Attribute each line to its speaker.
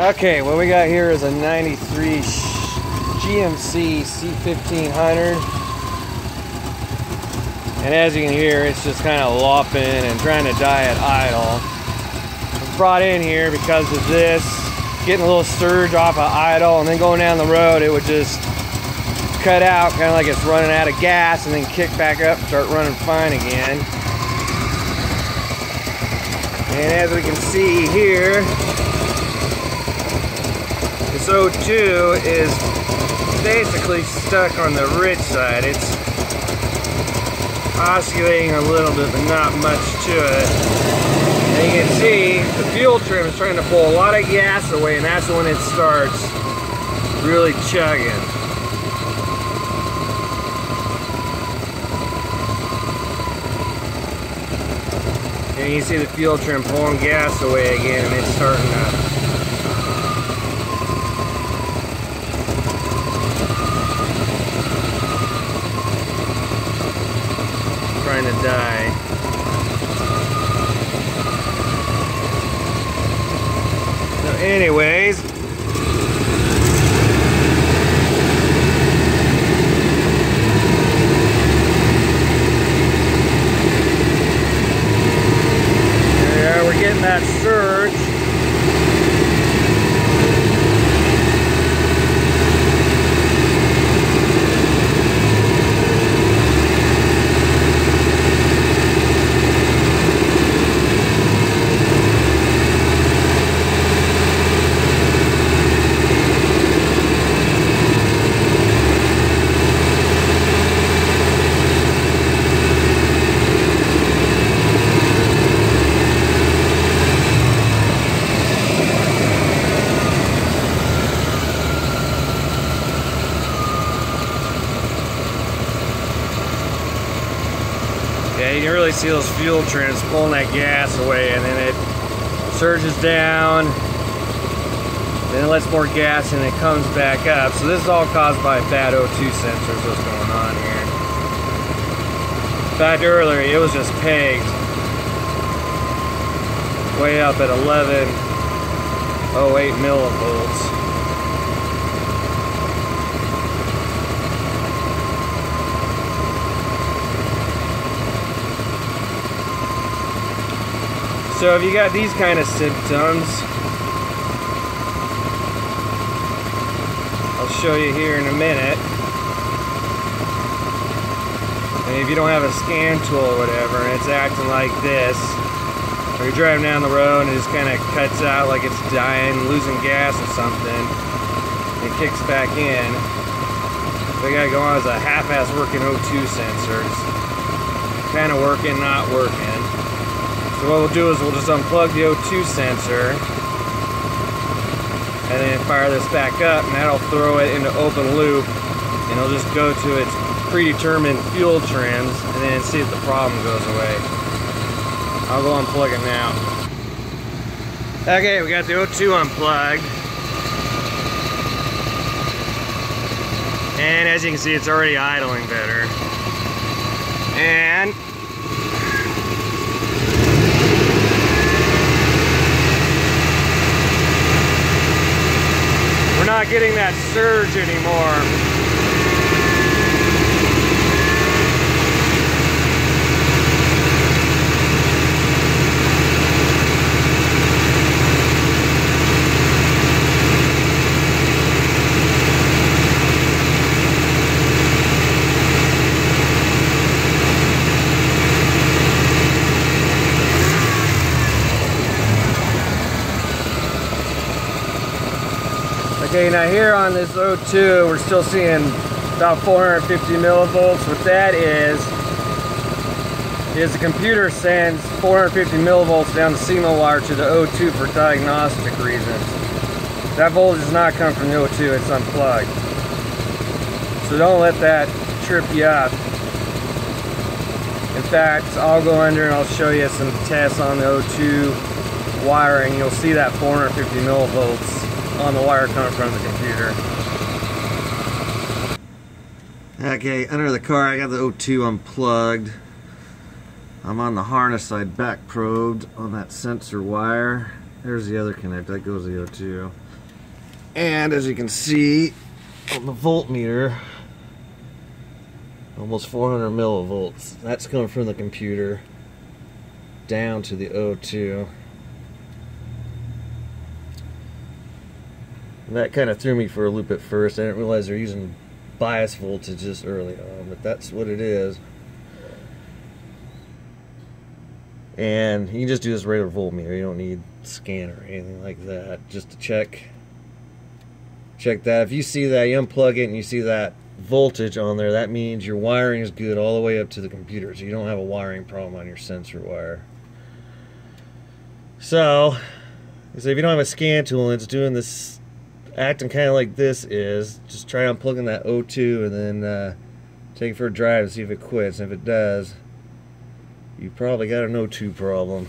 Speaker 1: Okay, what we got here is a 93 GMC C1500. And as you can hear, it's just kind of lopping and trying to die at idle. brought in here because of this, getting a little surge off of idle and then going down the road, it would just cut out, kind of like it's running out of gas and then kick back up and start running fine again. And as we can see here, this O2 is basically stuck on the rich side. It's oscillating a little bit, but not much to it. And you can see the fuel trim is trying to pull a lot of gas away, and that's when it starts really chugging. And you see the fuel trim pulling gas away again, and it's starting to trying to die. So anyways, yeah, we're getting that surge. You can really see those fuel trims pulling that gas away and then it surges down, then it lets more gas and it comes back up. So this is all caused by bad O2 sensors what's going on here. In fact, earlier it was just pegged way up at 1108 millivolts. So if you got these kind of symptoms, I'll show you here in a minute. And if you don't have a scan tool or whatever, and it's acting like this, or you're driving down the road and it just kind of cuts out like it's dying, losing gas or something, and it kicks back in, what you gotta go on is a half-ass working O2 sensor. It's kind of working, not working. So what we'll do is we'll just unplug the O2 sensor and then fire this back up and that'll throw it into open loop and it'll just go to its predetermined fuel trims and then see if the problem goes away. I'll go unplug it now. Okay, we got the O2 unplugged. And as you can see, it's already idling better. And not getting that surge anymore. Okay, now here on this O2, we're still seeing about 450 millivolts. What that is, is the computer sends 450 millivolts down the signal wire to the O2 for diagnostic reasons. That voltage does not come from the O2, it's unplugged. So don't let that trip you up. In fact, I'll go under and I'll show you some tests on the O2 wiring. You'll see that 450 millivolts on the wire coming from the computer. Okay, under the car I got the O2 unplugged. I'm on the harness I back probed on that sensor wire. There's the other connect, that goes to the O2. And as you can see on the voltmeter, almost 400 millivolts. That's coming from the computer down to the O2. And that kind of threw me for a loop at first. I didn't realize they're using bias voltages early on, but that's what it is. And you can just do this regular voltmeter. You don't need scanner or anything like that. Just to check check that. If you see that, you unplug it and you see that voltage on there, that means your wiring is good all the way up to the computer. So you don't have a wiring problem on your sensor wire. So, so if you don't have a scan tool and it's doing this, acting kind of like this is, just try unplugging that O2 and then uh, take it for a drive and see if it quits. And if it does, you probably got an O2 problem.